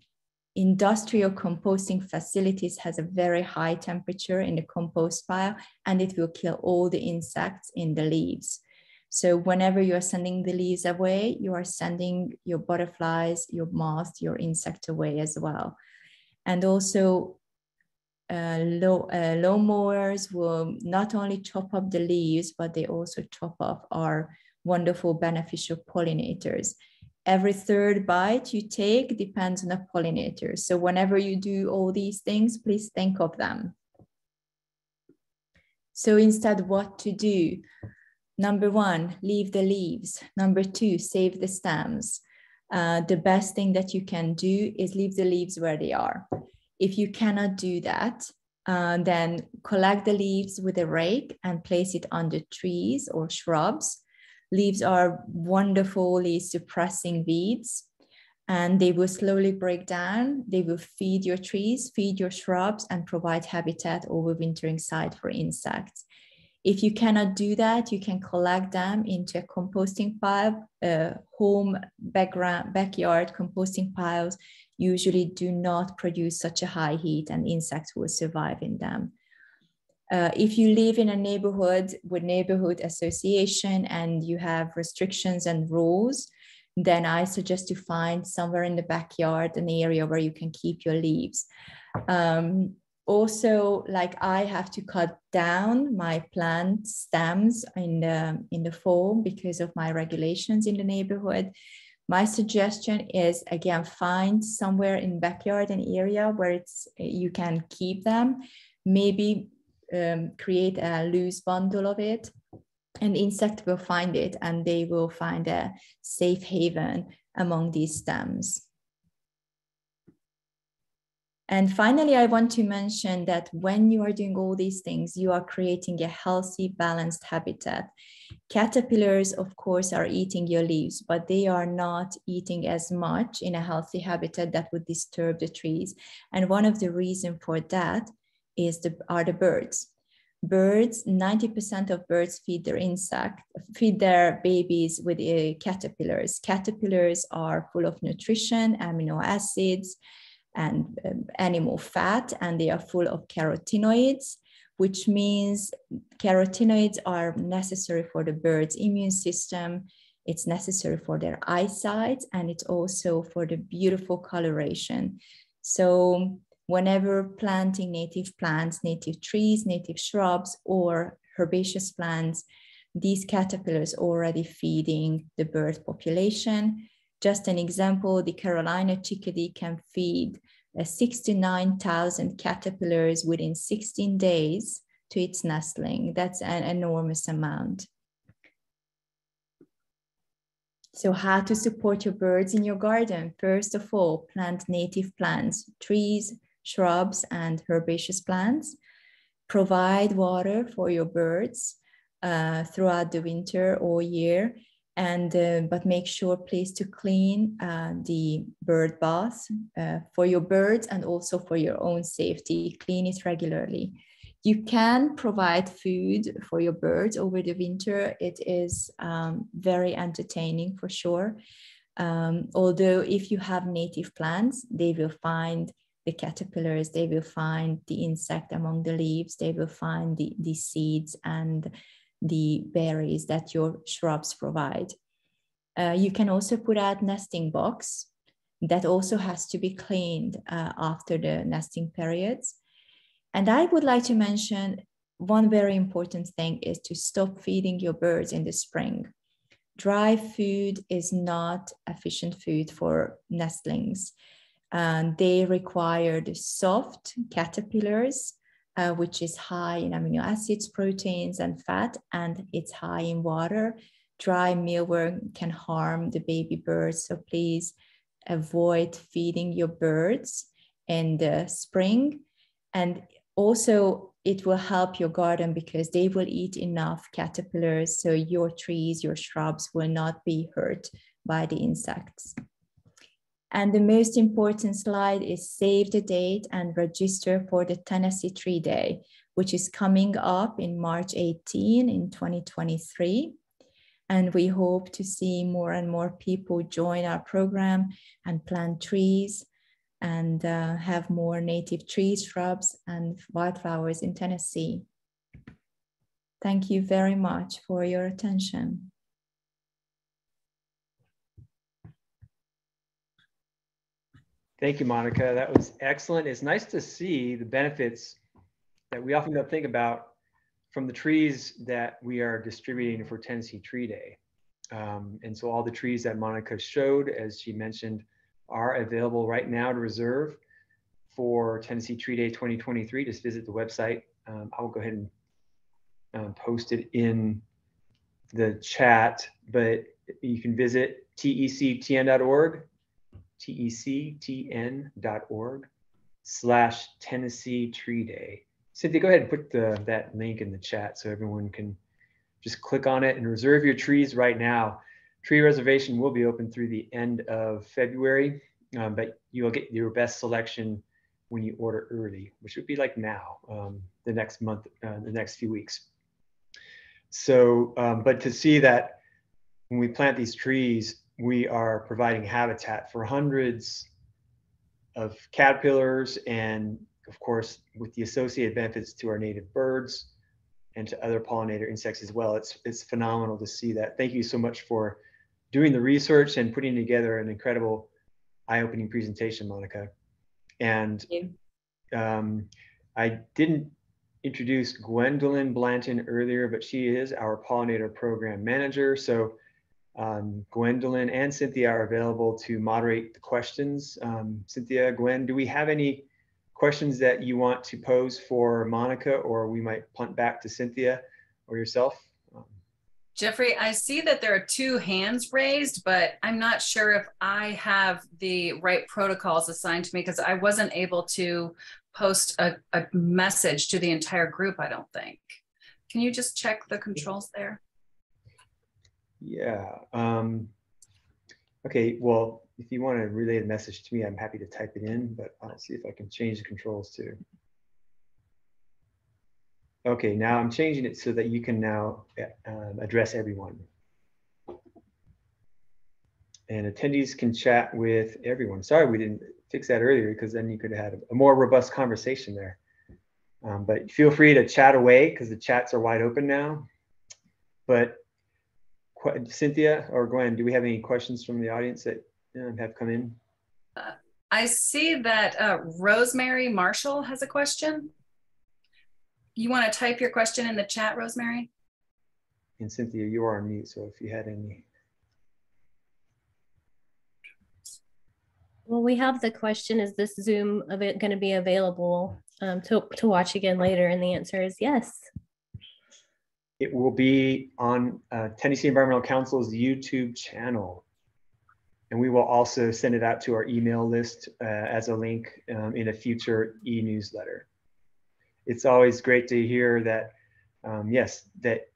industrial composting facilities has a very high temperature in the compost pile and it will kill all the insects in the leaves. So whenever you are sending the leaves away, you are sending your butterflies, your moths, your insect away as well. And also uh, uh, lawn mowers will not only chop up the leaves, but they also chop off our wonderful beneficial pollinators every third bite you take depends on a pollinator. So whenever you do all these things, please think of them. So instead, what to do? Number one, leave the leaves. Number two, save the stems. Uh, the best thing that you can do is leave the leaves where they are. If you cannot do that, uh, then collect the leaves with a rake and place it under trees or shrubs Leaves are wonderfully suppressing weeds. and they will slowly break down. They will feed your trees, feed your shrubs, and provide habitat or overwintering site for insects. If you cannot do that, you can collect them into a composting pile. Uh, home background, backyard composting piles usually do not produce such a high heat and insects will survive in them. Uh, if you live in a neighborhood with neighborhood association and you have restrictions and rules, then I suggest to find somewhere in the backyard an area where you can keep your leaves. Um, also, like I have to cut down my plant stems in the in the fall because of my regulations in the neighborhood. My suggestion is again find somewhere in backyard an area where it's you can keep them. Maybe um, create a loose bundle of it an insect will find it and they will find a safe haven among these stems. And finally, I want to mention that when you are doing all these things, you are creating a healthy, balanced habitat. Caterpillars, of course, are eating your leaves, but they are not eating as much in a healthy habitat that would disturb the trees. And one of the reasons for that is the, are the birds birds 90% of birds feed their insect feed their babies with uh, caterpillars caterpillars are full of nutrition amino acids and um, animal fat and they are full of carotenoids which means carotenoids are necessary for the bird's immune system it's necessary for their eyesight and it's also for the beautiful coloration so whenever planting native plants, native trees, native shrubs, or herbaceous plants, these caterpillars are already feeding the bird population. Just an example, the Carolina chickadee can feed uh, 69,000 caterpillars within 16 days to its nestling. That's an enormous amount. So how to support your birds in your garden? First of all, plant native plants, trees, shrubs, and herbaceous plants. Provide water for your birds uh, throughout the winter or year, and uh, but make sure please to clean uh, the bird bath uh, for your birds and also for your own safety. Clean it regularly. You can provide food for your birds over the winter. It is um, very entertaining for sure. Um, although if you have native plants, they will find the caterpillars, they will find the insect among the leaves, they will find the, the seeds and the berries that your shrubs provide. Uh, you can also put out nesting box that also has to be cleaned uh, after the nesting periods. And I would like to mention one very important thing is to stop feeding your birds in the spring. Dry food is not efficient food for nestlings and they require the soft caterpillars, uh, which is high in amino acids, proteins, and fat, and it's high in water. Dry mealworm can harm the baby birds, so please avoid feeding your birds in the spring. And also, it will help your garden because they will eat enough caterpillars, so your trees, your shrubs will not be hurt by the insects. And the most important slide is save the date and register for the Tennessee Tree Day, which is coming up in March 18 in 2023. And we hope to see more and more people join our program and plant trees and uh, have more native trees, shrubs, and wildflowers in Tennessee. Thank you very much for your attention. Thank you, Monica. That was excellent. It's nice to see the benefits that we often don't think about from the trees that we are distributing for Tennessee Tree Day. Um, and so all the trees that Monica showed, as she mentioned, are available right now to reserve for Tennessee Tree Day 2023. Just visit the website. Um, I will go ahead and um, post it in the chat, but you can visit tectn.org tectn.org slash Tennessee Tree Day. Cynthia, go ahead and put the, that link in the chat so everyone can just click on it and reserve your trees right now. tree reservation will be open through the end of February, um, but you'll get your best selection when you order early, which would be like now, um, the next month, uh, the next few weeks. So, um, but to see that when we plant these trees, we are providing habitat for hundreds of caterpillars and of course with the associated benefits to our native birds and to other pollinator insects as well. It's, it's phenomenal to see that. Thank you so much for doing the research and putting together an incredible eye-opening presentation, Monica. And um, I didn't introduce Gwendolyn Blanton earlier, but she is our pollinator program manager. So um, Gwendolyn and Cynthia are available to moderate the questions. Um, Cynthia, Gwen, do we have any questions that you want to pose for Monica, or we might punt back to Cynthia or yourself? Um, Jeffrey, I see that there are two hands raised, but I'm not sure if I have the right protocols assigned to me because I wasn't able to post a, a message to the entire group, I don't think. Can you just check the controls there? Yeah. Um, okay, well, if you want to relay the message to me, I'm happy to type it in, but I'll see if I can change the controls too. Okay, now I'm changing it so that you can now um, address everyone. And attendees can chat with everyone. Sorry we didn't fix that earlier because then you could have had a more robust conversation there. Um, but feel free to chat away because the chats are wide open now. But Cynthia or Gwen, do we have any questions from the audience that have come in? Uh, I see that uh, Rosemary Marshall has a question. You want to type your question in the chat, Rosemary? And Cynthia, you are on mute, so if you had any. Well, we have the question, is this Zoom going to be available um, to, to watch again later? And the answer is yes. It will be on uh, Tennessee Environmental Council's YouTube channel. And we will also send it out to our email list uh, as a link um, in a future e-newsletter. It's always great to hear that, um, yes, that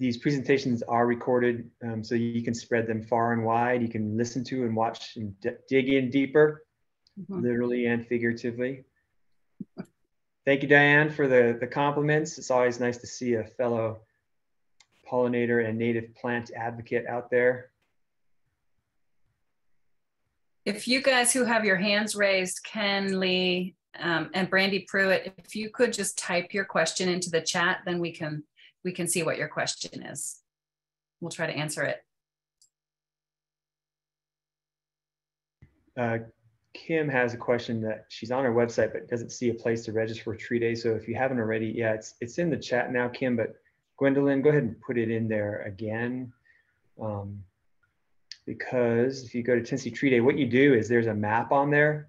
these presentations are recorded um, so you can spread them far and wide. You can listen to and watch and dig in deeper, mm -hmm. literally and figuratively. Thank you, Diane, for the, the compliments. It's always nice to see a fellow pollinator and native plant advocate out there. If you guys who have your hands raised, Ken Lee um, and Brandy Pruitt, if you could just type your question into the chat, then we can we can see what your question is. We'll try to answer it. Uh, Kim has a question that she's on our website but doesn't see a place to register for tree day. So if you haven't already, yeah, it's it's in the chat now, Kim. But Gwendolyn, go ahead and put it in there again. Um, because if you go to Tennessee Tree Day, what you do is there's a map on there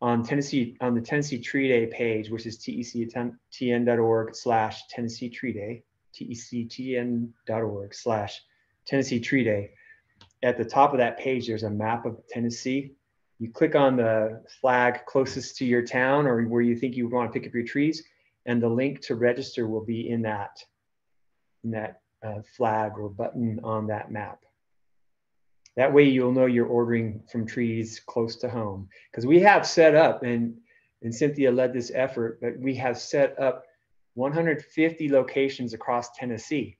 on Tennessee on the Tennessee Tree Day page, which is tectn.org slash Tennessee Tree Day, tectn.org slash Tennessee Tree Day. At the top of that page, there's a map of Tennessee. You click on the flag closest to your town or where you think you want to pick up your trees, and the link to register will be in that in that uh, flag or button on that map. That way you'll know you're ordering from trees close to home. Because we have set up, and, and Cynthia led this effort, but we have set up 150 locations across Tennessee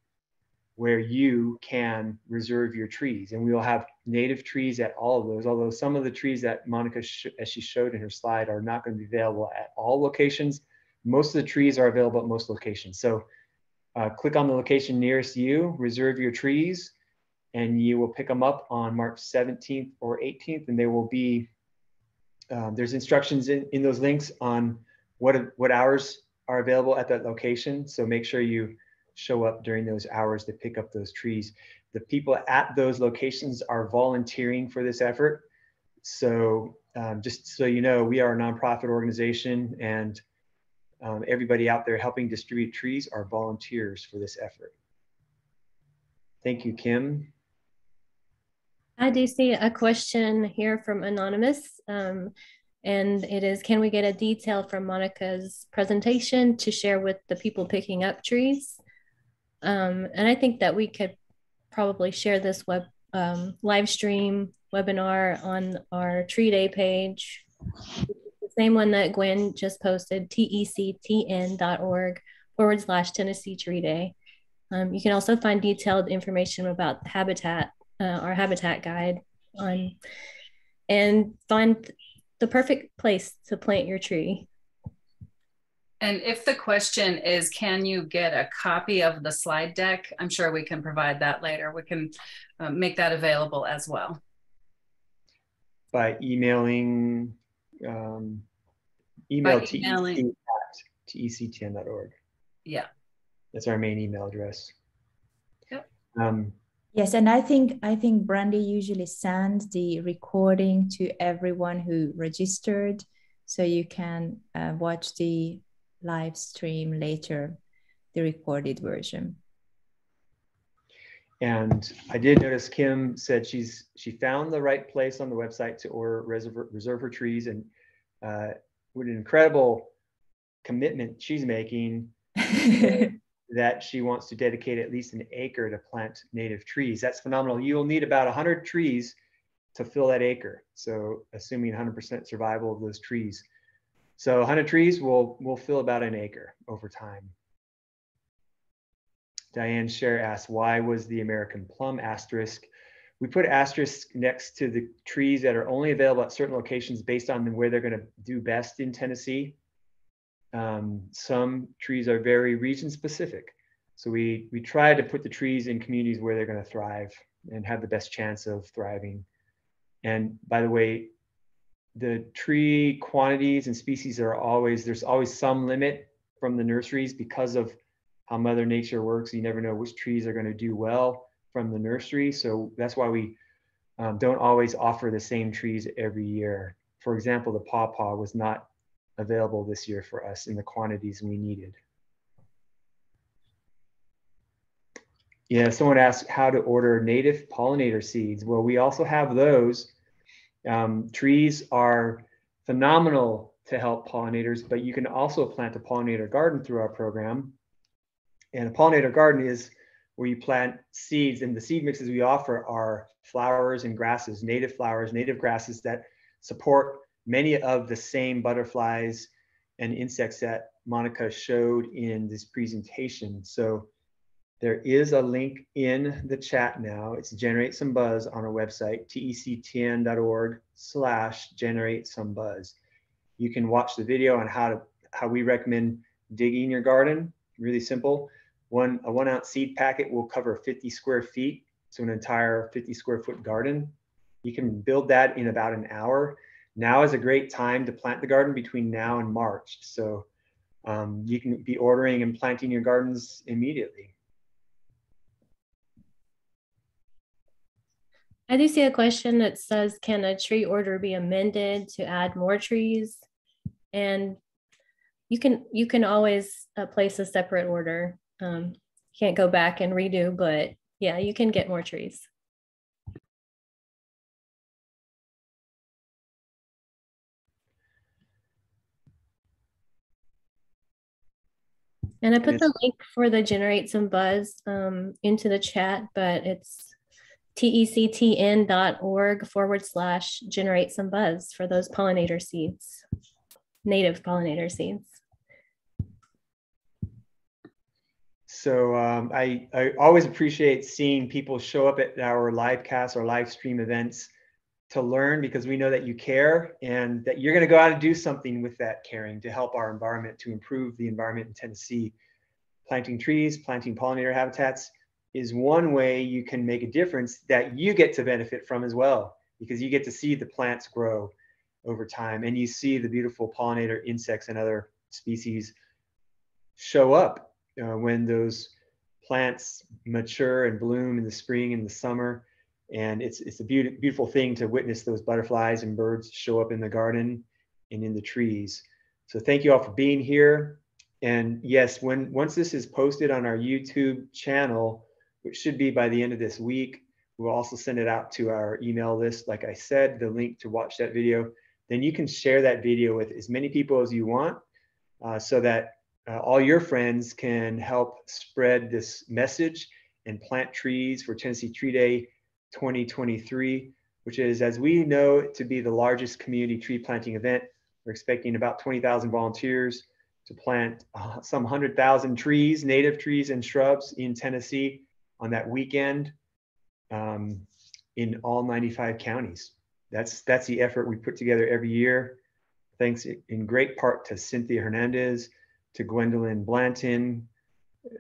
where you can reserve your trees. And we will have native trees at all of those, although some of the trees that Monica, as she showed in her slide, are not going to be available at all locations. Most of the trees are available at most locations. So uh, click on the location nearest you, reserve your trees, and you will pick them up on March 17th or 18th, and they will be, um, there's instructions in, in those links on what, what hours are available at that location. So make sure you show up during those hours to pick up those trees. The people at those locations are volunteering for this effort. So um, just so you know, we are a nonprofit organization and um, everybody out there helping distribute trees are volunteers for this effort. Thank you, Kim. I do see a question here from Anonymous. Um, and it is, can we get a detail from Monica's presentation to share with the people picking up trees? Um, and I think that we could probably share this web um, live stream webinar on our Tree Day page. The same one that Gwen just posted, tectn.org forward slash Tennessee Tree Day. Um, you can also find detailed information about the habitat, uh, our habitat guide on, and find the perfect place to plant your tree. And if the question is, can you get a copy of the slide deck? I'm sure we can provide that later. We can uh, make that available as well. By emailing, um, email By emailing. tectn.org. Yeah. That's our main email address. Yep. Um, Yes, and I think I think Brandy usually sends the recording to everyone who registered, so you can uh, watch the live stream later, the recorded version. And I did notice Kim said she's she found the right place on the website to order reserve reserve her trees, and uh, what an incredible commitment she's making that she wants to dedicate at least an acre to plant native trees. That's phenomenal. You will need about 100 trees to fill that acre. So assuming 100% survival of those trees. So 100 trees will will fill about an acre over time. Diane Scher asks, why was the American plum asterisk? We put asterisk next to the trees that are only available at certain locations based on where they're going to do best in Tennessee. Um, some trees are very region specific. So we, we try to put the trees in communities where they're going to thrive and have the best chance of thriving. And by the way, the tree quantities and species are always, there's always some limit from the nurseries because of how Mother Nature works. You never know which trees are going to do well from the nursery. So that's why we um, don't always offer the same trees every year. For example, the pawpaw was not available this year for us in the quantities we needed. Yeah, someone asked how to order native pollinator seeds. Well, we also have those. Um, trees are phenomenal to help pollinators, but you can also plant a pollinator garden through our program. And a pollinator garden is where you plant seeds and the seed mixes we offer are flowers and grasses, native flowers, native grasses that support many of the same butterflies and insects that Monica showed in this presentation. So there is a link in the chat now. It's generate some buzz on our website, tectn.org slash generate some buzz. You can watch the video on how to how we recommend digging your garden. Really simple. One a one ounce seed packet will cover 50 square feet, so an entire 50 square foot garden. You can build that in about an hour. Now is a great time to plant the garden between now and March. So um, you can be ordering and planting your gardens immediately. I do see a question that says, can a tree order be amended to add more trees? And you can you can always uh, place a separate order. Um, can't go back and redo, but yeah, you can get more trees. And I put the link for the generate some buzz um, into the chat, but it's tectn.org forward slash generate some buzz for those pollinator seeds, native pollinator seeds. So um, I, I always appreciate seeing people show up at our live cast or live stream events to learn because we know that you care and that you're going to go out and do something with that caring to help our environment, to improve the environment in Tennessee. Planting trees, planting pollinator habitats, is one way you can make a difference that you get to benefit from as well, because you get to see the plants grow over time and you see the beautiful pollinator insects and other species show up uh, when those plants mature and bloom in the spring and the summer. And it's, it's a be- beautiful thing to witness those butterflies and birds show up in the garden and in the trees. So thank you all for being here. And yes, when once this is posted on our YouTube channel, which should be by the end of this week. We'll also send it out to our email list. Like I said, the link to watch that video. Then you can share that video with as many people as you want uh, so that uh, all your friends can help spread this message and plant trees for Tennessee Tree Day 2023, which is, as we know, to be the largest community tree planting event. We're expecting about 20,000 volunteers to plant uh, some 100,000 trees, native trees and shrubs in Tennessee on that weekend um, in all 95 counties. That's, that's the effort we put together every year. Thanks in great part to Cynthia Hernandez, to Gwendolyn Blanton,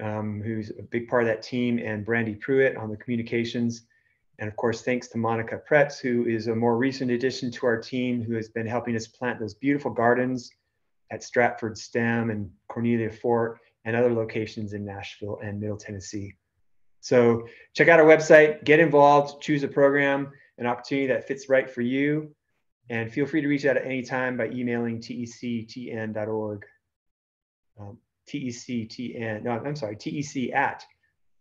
um, who's a big part of that team, and Brandy Pruitt on the communications. And of course, thanks to Monica Pretz, who is a more recent addition to our team, who has been helping us plant those beautiful gardens at Stratford STEM and Cornelia Fort and other locations in Nashville and Middle Tennessee. So check out our website, get involved, choose a program, an opportunity that fits right for you. And feel free to reach out at any time by emailing tectn.org. Um, TECTN, no, I'm sorry, TEC at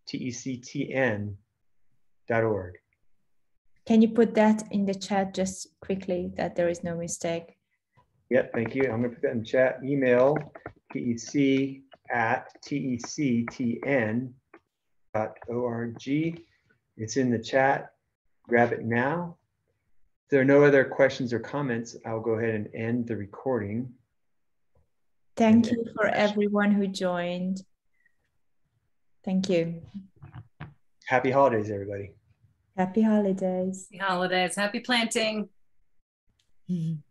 TECTN.org. Can you put that in the chat just quickly that there is no mistake? Yep, thank you. I'm going to put that in chat. Email TEC at TECTN.org. It's in the chat. Grab it now. If there are no other questions or comments, I'll go ahead and end the recording. Thank you for everyone who joined. Thank you. Happy holidays, everybody. Happy holidays. Happy holidays. Happy planting.